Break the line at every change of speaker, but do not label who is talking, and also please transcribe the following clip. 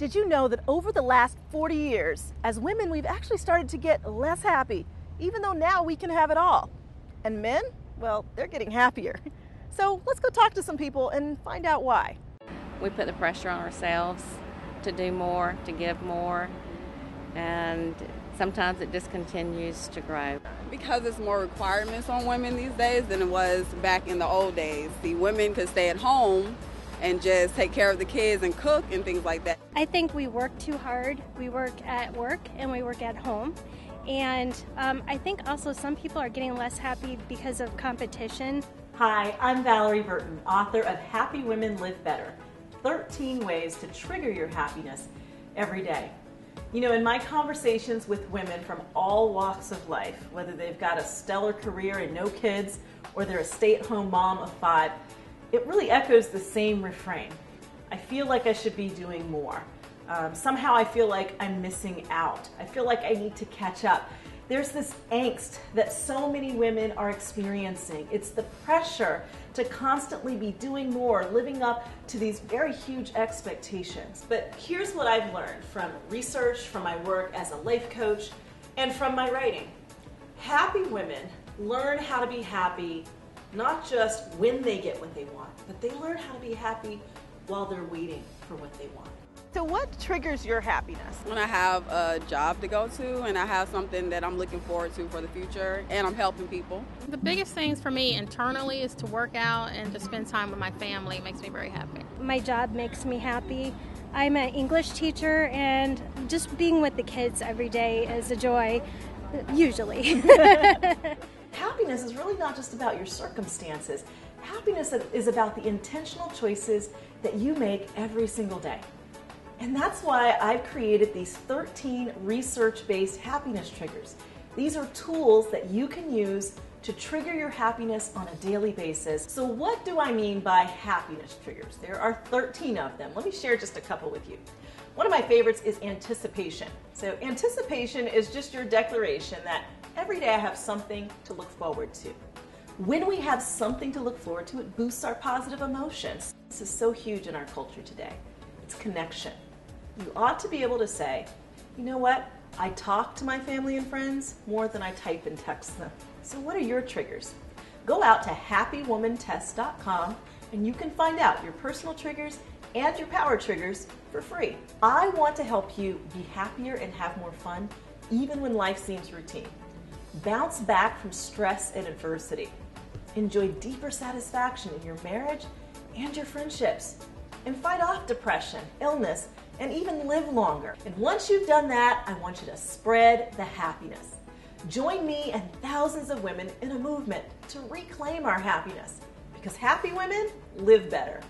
Did you know that over the last 40 years, as women, we've actually started to get less happy, even though now we can have it all? And men, well, they're getting happier. So let's go talk to some people and find out why.
We put the pressure on ourselves to do more, to give more, and sometimes it just continues to grow.
Because it's more requirements on women these days than it was back in the old days. The women could stay at home and just take care of the kids and cook and things like that.
I think we work too hard. We work at work and we work at home. And um, I think also some people are getting less happy because of competition.
Hi, I'm Valorie Burton, author of Happy Women Live Better 13 Ways to Trigger Your Happiness Every Day. You know, in my conversations with women from all walks of life, whether they've got a stellar career and no kids, or they're a stay at home mom of five, it really echoes the same refrain. I feel like I should be doing more. Um, somehow I feel like I'm missing out. I feel like I need to catch up. There's this angst that so many women are experiencing. It's the pressure to constantly be doing more, living up to these very huge expectations. But here's what I've learned from research, from my work as a life coach, and from my writing. Happy women learn how to be happy not just when they get what they want, but they learn how to be happy while they're waiting for what they want.
So, what triggers your happiness?
When I have a job to go to and I have something that I'm looking forward to for the future and I'm helping people.
The biggest things for me internally is to work out and to spend time with my family. It makes me very happy.
My job makes me happy. I'm an English teacher, and just being with the kids every day is a joy, usually.
Happiness is really not just about your circumstances. Happiness is about the intentional choices that you make every single day. And that's why I've created these 13 research based happiness triggers. These are tools that you can use to trigger your happiness on a daily basis. So, what do I mean by happiness triggers? There are 13 of them. Let me share just a couple with you. One of my favorites is anticipation. So, anticipation is just your declaration that every day I have something to look forward to. When we have something to look forward to, it boosts our positive emotions. This is so huge in our culture today. It's connection. You ought to be able to say, you know what? I talk to my family and friends more than I type and text them. So, what are your triggers? Go out to happywomantest.com and you can find out your personal triggers and your power triggers for free. I want to help you be happier and have more fun even when life seems routine. Bounce back from stress and adversity. Enjoy deeper satisfaction in your marriage and your friendships. And fight off depression, illness, and even live longer. And once you've done that, I want you to spread the happiness. Join me and thousands of women in a movement to reclaim our happiness because happy women live better.